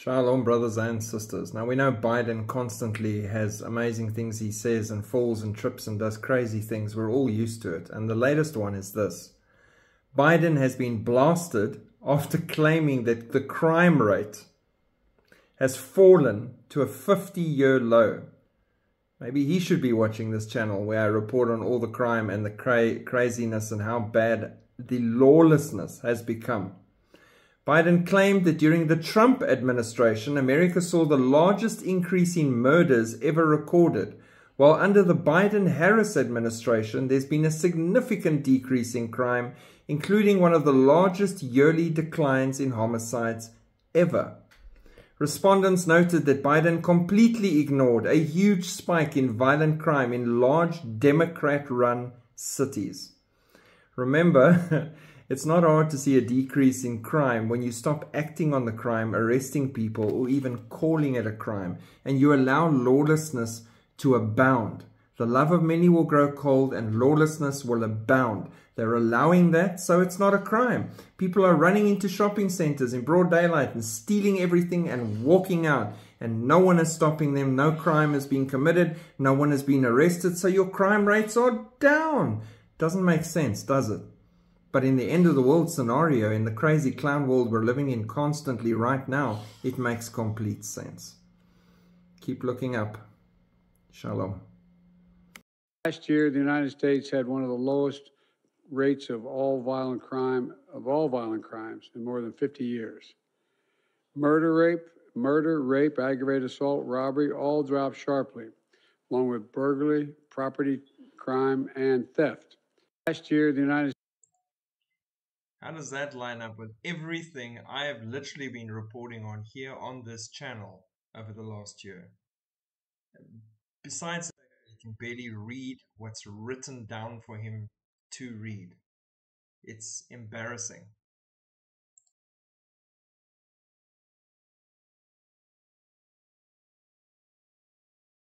Shalom, brothers and sisters. Now, we know Biden constantly has amazing things he says and falls and trips and does crazy things. We're all used to it. And the latest one is this Biden has been blasted after claiming that the crime rate has fallen to a 50 year low. Maybe he should be watching this channel where I report on all the crime and the cra craziness and how bad the lawlessness has become. Biden claimed that during the Trump administration, America saw the largest increase in murders ever recorded, while under the Biden Harris administration, there's been a significant decrease in crime, including one of the largest yearly declines in homicides ever. Respondents noted that Biden completely ignored a huge spike in violent crime in large Democrat run cities. Remember, It's not hard to see a decrease in crime when you stop acting on the crime, arresting people, or even calling it a crime, and you allow lawlessness to abound. The love of many will grow cold and lawlessness will abound. They're allowing that, so it's not a crime. People are running into shopping centers in broad daylight and stealing everything and walking out, and no one is stopping them. No crime has been committed. No one has been arrested, so your crime rates are down. Doesn't make sense, does it? But in the end of the world scenario, in the crazy clown world we're living in constantly right now, it makes complete sense. Keep looking up. Shalom. Last year, the United States had one of the lowest rates of all violent crime, of all violent crimes in more than 50 years. Murder, rape, murder, rape, aggravated assault, robbery all dropped sharply, along with burglary, property crime, and theft. Last year, the United how does that line up with everything I have literally been reporting on here on this channel over the last year? Besides, he can barely read what's written down for him to read. It's embarrassing.